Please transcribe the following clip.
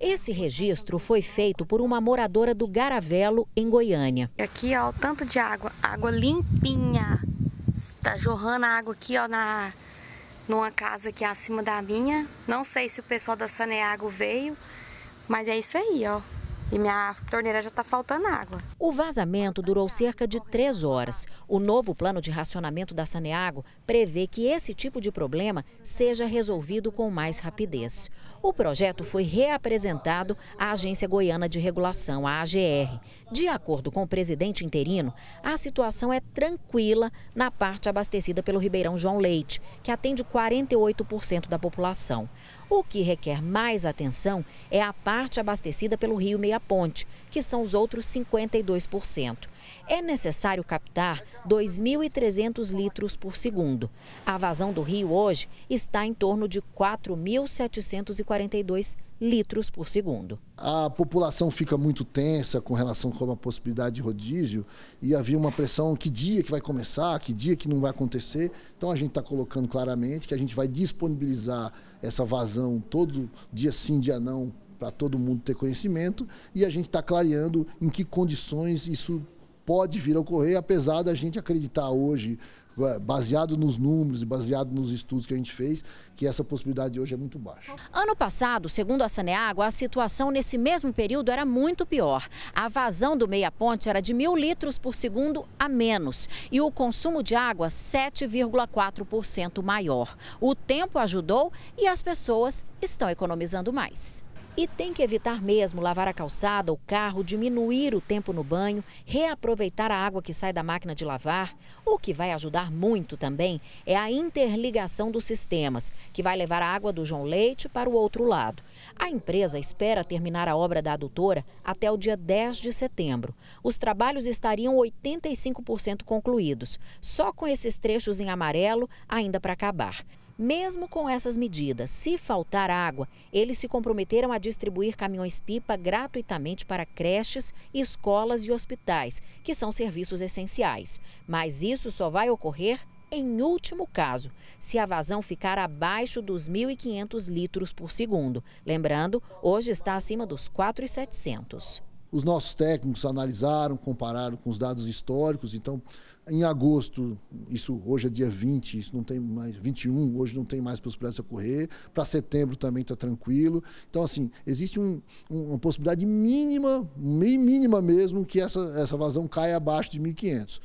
Esse registro foi feito por uma moradora do Garavelo, em Goiânia. Aqui, ó, o tanto de água, água limpinha. Está jorrando água aqui, ó, na numa casa aqui acima da minha. Não sei se o pessoal da Saneago veio, mas é isso aí, ó. E minha torneira já está faltando água. O vazamento durou cerca de três horas. O novo plano de racionamento da Saneago prevê que esse tipo de problema seja resolvido com mais rapidez. O projeto foi reapresentado à Agência Goiana de Regulação, a AGR. De acordo com o presidente interino, a situação é tranquila na parte abastecida pelo Ribeirão João Leite, que atende 48% da população. O que requer mais atenção é a parte abastecida pelo Rio Meia Ponte, que são os outros 52% é necessário captar 2.300 litros por segundo. A vazão do rio hoje está em torno de 4.742 litros por segundo. A população fica muito tensa com relação com a possibilidade de rodízio e havia uma pressão que dia que vai começar, que dia que não vai acontecer. Então a gente está colocando claramente que a gente vai disponibilizar essa vazão todo dia sim, dia não, para todo mundo ter conhecimento e a gente está clareando em que condições isso pode vir a ocorrer, apesar da gente acreditar hoje, é, baseado nos números e baseado nos estudos que a gente fez, que essa possibilidade hoje é muito baixa. Ano passado, segundo a Saneago, a situação nesse mesmo período era muito pior. A vazão do meia ponte era de mil litros por segundo a menos e o consumo de água 7,4% maior. O tempo ajudou e as pessoas estão economizando mais. E tem que evitar mesmo lavar a calçada, o carro, diminuir o tempo no banho, reaproveitar a água que sai da máquina de lavar. O que vai ajudar muito também é a interligação dos sistemas, que vai levar a água do João Leite para o outro lado. A empresa espera terminar a obra da adutora até o dia 10 de setembro. Os trabalhos estariam 85% concluídos, só com esses trechos em amarelo ainda para acabar. Mesmo com essas medidas, se faltar água, eles se comprometeram a distribuir caminhões-pipa gratuitamente para creches, escolas e hospitais, que são serviços essenciais. Mas isso só vai ocorrer em último caso, se a vazão ficar abaixo dos 1.500 litros por segundo. Lembrando, hoje está acima dos 4.700. Os nossos técnicos analisaram, compararam com os dados históricos, então em agosto, isso hoje é dia 20, isso não tem mais 21, hoje não tem mais possibilidade de ocorrer. Para setembro também está tranquilo. Então, assim, existe um, um, uma possibilidade mínima, mínima mesmo, que essa, essa vazão caia abaixo de 1.500.